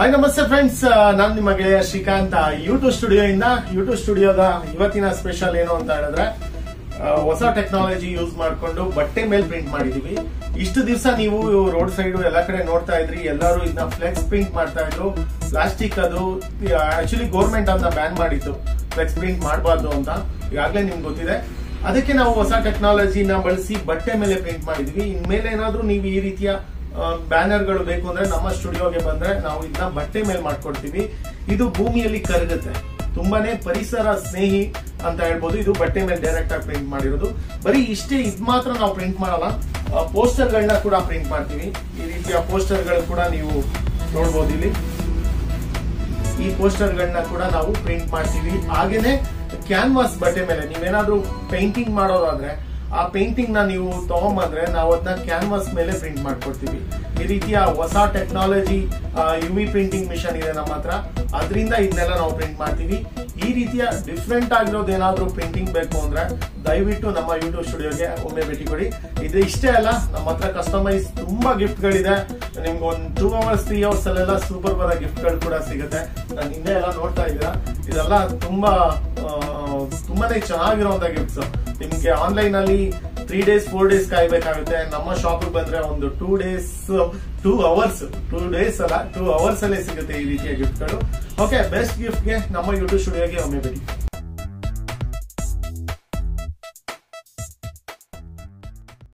Hi ನಮಸ್ತೆ friends ನಾನು ನಿಮ್ಮ ಗೆಳೆಯ ಶ್ರೀಕಾಂತ್. ಯೂಟ್ಯೂಬ್ ಸ್ಟುಡಿಯೋ ಇಂದ ಯೂಟ್ಯೂಬ್ ಸ್ಟುಡಿಯೋದ ಇವತ್ತಿನ ಸ್ಪೆಷಲ್ ಏನು ಅಂತ ಹೇಳಿದ್ರೆ ಹೊಸ ಟೆಕ್ನಾಲಜಿ ಯೂಸ್ ಮಾಡಿಕೊಂಡು ಬಟ್ಟೆ ಮೇಲೆ ಪ್ರಿಂಟ್ ಮಾಡಿದೀವಿ. ಇಷ್ಟು ದಿವಸ ನೀವು ರೋಡ್ ಸೈಡ್ ಎಲ್ಲ ಕಡೆ ನೋಡ್ತಾ ಇದ್ರಿ. ಎಲ್ಲರೂ ಇದನ್ನ ಫ್ಲೆಕ್ಸ್ ಪ್ರಿಂಟ್ ಮಾಡ್ತಾ ಇದ್ರು. ಪ್ಲಾಸ್ಟಿಕ್ ಅದು ಆಕ್ಚುಲಿ ಗೋರ್ಮೆಂಟ್ ಅಂತ ಬ್ಯಾನ್ ಮಾಡಿತ್ತು. ಫ್ಲೆಕ್ಸ್ ಪ್ರಿಂಟ್ ಮಾಡಬಾರ್ದು ಅಂತ. ಈಗಾಗಲೇ ನಿಮ್ಗೆ ಗೊತ್ತಿದೆ. ಅದಕ್ಕೆ ನಾವು ಹೊಸ ಟೆಕ್ನಾಲಜಿನ ಬಳಸಿ ಬಟ್ಟೆ ಮೇಲೆ ಪ್ರಿಂಟ್ ಮಾಡಿದ್ವಿ. ಇನ್ಮೇಲೆ ಏನಾದ್ರೂ ನೀವು ಈ ರೀತಿಯ ಬ್ಯಾನರ್ಗಳು ಬೇಕು ಅಂದ್ರೆ ನಮ್ಮ ಸ್ಟುಡಿಯೋಗೆ ಬಂದ್ರೆ ನಾವು ಇದನ್ನ ಬಟ್ಟೆ ಮೇಲೆ ಮಾಡ್ಕೊಡ್ತೀವಿ. ಇದು ಭೂಮಿಯಲ್ಲಿ ಕರಗುತ್ತೆ. ತುಂಬಾನೇ ಪರಿಸರ ಸ್ನೇಹಿ ಅಂತ ಹೇಳ್ಬೋದು. ಇದು ಬಟ್ಟೆ ಮೇಲೆ ಡೈರೆಕ್ಟ್ ಆಗಿ ಪ್ರಿಂಟ್ ಮಾಡಿರೋದು. ಬರೀ ಇಷ್ಟೇ ಇದು ಮಾತ್ರ ನಾವು ಪ್ರಿಂಟ್ ಮಾಡಲ್ಲ. ಪೋಸ್ಟರ್ ಗಳನ್ನ ಕೂಡ ಪ್ರಿಂಟ್ ಮಾಡ್ತೀವಿ. ಈ ರೀತಿಯ ಪೋಸ್ಟರ್ಗಳು ಕೂಡ ನೀವು ನೋಡ್ಬೋದು ಇಲ್ಲಿ. ಈ ಪೋಸ್ಟರ್ ಗಳನ್ನ ಕೂಡ ನಾವು ಪ್ರಿಂಟ್ ಮಾಡ್ತೀವಿ. ಹಾಗೇನೆ ಕ್ಯಾನ್ವಾಸ್ ಬಟ್ಟೆ ಮೇಲೆ ನೀವೇನಾದ್ರೂ ಪೇಂಟಿಂಗ್ ಮಾಡೋದಾದ್ರೆ ಆ ಪೇಂಟಿಂಗ್ನ ನೀವು ತಗೊಂಬಂದ್ರೆ ನಾವು ಅದನ್ನ ಕ್ಯಾನ್ವಾಸ್ ಮೇಲೆ ಪ್ರಿಂಟ್ ಮಾಡ್ಕೊಡ್ತೀವಿ. ಈ ರೀತಿಯ ಹೊಸ ಟೆಕ್ನಾಲಜಿ ಯುವಿ ಪ್ರಿಂಟಿಂಗ್ ಮಿಷನ್ ಇದೆ ನಮ್ಮ ಹತ್ರ. ಅದರಿಂದ ಇದನ್ನೆಲ್ಲ ನಾವು ಪ್ರಿಂಟ್ ಮಾಡ್ತೀವಿ. ಈ ರೀತಿಯ ಡಿಫ್ರೆಂಟ್ ಆಗಿರೋದು ಏನಾದರೂ ಪ್ರಿಂಟಿಂಗ್ ಬೇಕು ಅಂದ್ರೆ ದಯವಿಟ್ಟು ನಮ್ಮ ಯೂಟ್ಯೂಬ್ ಸ್ಟುಡಿಯೋಗೆ ಒಮ್ಮೆ ಭೇಟಿ ಕೊಡಿ. ಇದು ಇಷ್ಟೇ ಅಲ್ಲ, ನಮ್ಮ ಹತ್ರ ಕಸ್ಟಮೈಸ್ ತುಂಬಾ ಗಿಫ್ಟ್ ಗಳಿದೆ ನಿಮ್ಗೆ ಒಂದು ಟೂ ಅವರ್ಸ್ ತ್ರೀ ಅವರ್ಸ್ ಅಲ್ಲೆಲ್ಲ ಸೂಪರ್ ಬರೋ ಗಿಫ್ಟ್ಗಳು ಕೂಡ ಸಿಗುತ್ತೆ. ನಾನು ಹಿಂದೆ ಎಲ್ಲ ನೋಡ್ತಾ ಇದ್ದೀರಾ. ಇದೆಲ್ಲ ತುಂಬಾ ತುಂಬಾನೇ ಚೆನ್ನಾಗಿರುವಂತ ಗಿಫ್ಟ್ಸ್ ನಿಮ್ಗೆ ಆನ್ಲೈನ್ ಅಲ್ಲಿ ತ್ರೀ ಡೇಸ್ ಫೋರ್ ಡೇಸ್ ಕಾಯ್ಬೇಕಾಗುತ್ತೆ. ನಮ್ಮ ಶಾಪ್ ಬಂದ್ರೆ ಒಂದು two days two hours two days ಅಲ್ಲ ಟೂ ಅವರ್ಸ್ ಅಲ್ಲೇ ಸಿಗುತ್ತೆ ಈ ರೀತಿಯ ಗಿಫ್ಟ್ಗಳು ಓಕೆ ಬೆಸ್ಟ್ ಗಿಫ್ಟ್ಗೆ ನಮ್ಮ ಯೂಟ್ಯೂಬ್ ಸ್ಟುಡಿಯೋಗೆ ಒಮ್ಮೆ ಭೇಟಿ